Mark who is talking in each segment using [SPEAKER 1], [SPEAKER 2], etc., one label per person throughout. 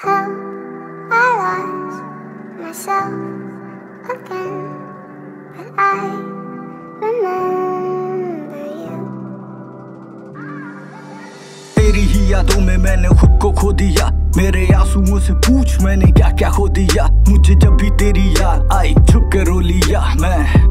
[SPEAKER 1] I lost myself again, but I remember you.
[SPEAKER 2] तेरी ही यादों में मैंने खुद को खो दिया। मेरे आंसुओं से पूछ मैंने क्या क्या खो दिया? मुझे जब भी तेरी याद आई छुप के रो लिया मैं।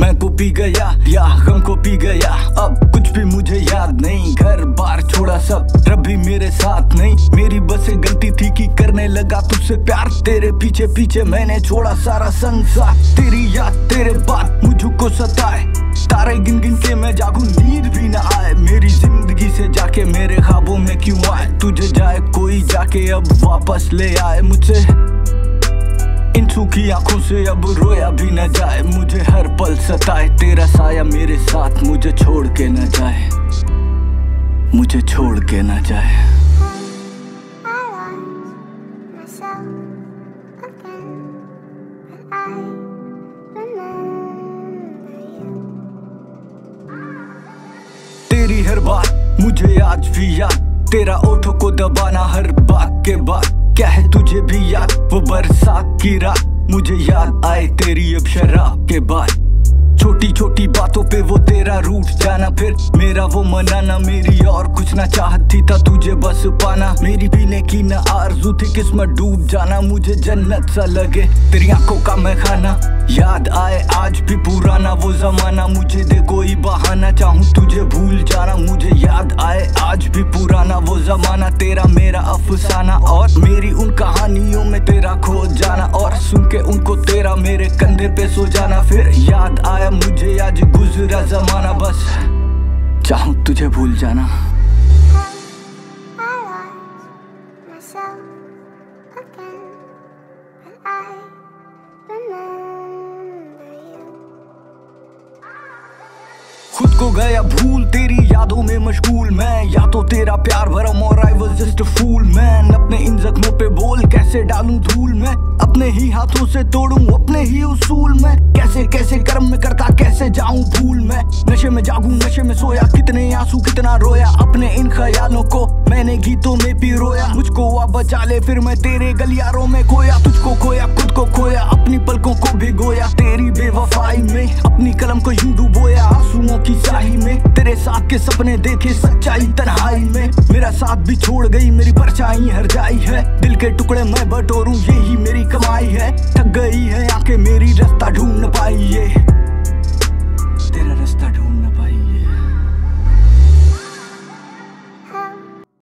[SPEAKER 2] मैं को पी गया या गम को पी गया। अब कुछ भी मुझे याद नहीं घर बार छोड़ा सब। रब भी मेरे साथ नहीं। मेरी बस एक गलती थी कि करने लगा तुझसे प्यार। तेरे पीछे पीछे मैंने छोड़ा सारा संसार। तेरी याद, तेरे बात मुझको सताए। तारे गिन गिन के मैं जागू, नींद भी ना आए। मेरी ज़िंदगी से जाके मेरे ख्वाबों में क्यों आए? तुझे जाए कोई जाके अब वापस ले आए मुझसे। इन सूखी आँखों से अब रोया भी न जाए। मुझे हर पल सताए। तेरा साया मेरे साथ मुझे छोड़ के न जाए। मुझे छोड़ के ना जाए. तेरी हर बात मुझे आज भी याद तेरा ओठों को दबाना हर बात के बाद। क्या है तुझे भी याद वो बरसात की रात। मुझे याद आए तेरी अब शराब के बाद। छोटी छोटी बातों पे वो तेरा रूठ जाना, फिर मेरा वो मनाना। मेरी और कुछ ना चाहती था तुझे बस पाना। मेरी पीने की न आरज़ू थी, किस्मत डूब जाना। मुझे जन्नत सा लगे, तेरी आँखों का मैं खाना। याद आए आज भी पुराना वो जमाना। मुझे दे कोई बहाना, चाहूँ तुझे भूल जाना। मुझे याद आए आज भी पुराना वो जमाना। तेरा मेरा अफसाना और मेरी उन कहानियों में तेरा खो जाना। और सुन के उनको तेरा मेरे कंधे पे सो जाना। फिर याद जमाना बस। चाहूँ तुझे भूल जाना. खुद को गया भूल तेरी यादों में मशगूल मैं। या तो तेरा प्यार भरम और I was just a fool man अपने इन जख्मों पे बोल कैसे डालूं धूल मैं? अपने ही हाथों से तोड़ूं अपने ही उसूल में। कैसे कैसे कर्म में करता, कैसे जाऊँ भूल में? नशे में जागूं, नशे में सोया, कितने आँसू, कितना रोया? अपने इन ख्यालों को मैंने गीतों में भी रोया। मुझको हुआ बचा ले, फिर मैं तेरे गलियारों में खोया। तुझको खोया, खुद को खोया, अपनी पलकों को भिगोया तेरी बेवफाई में अपनी कलम को यूँ डुबोया। आंसुओं की शाही में तेरे साथ के सपने देखे सच्चाई तन्हाई में। मेरा साथ भी छोड़ गई, मेरी परछाई हर जाई है। दिल के टुकड़े मैं बटोरूं, यही मेरी कमाई है।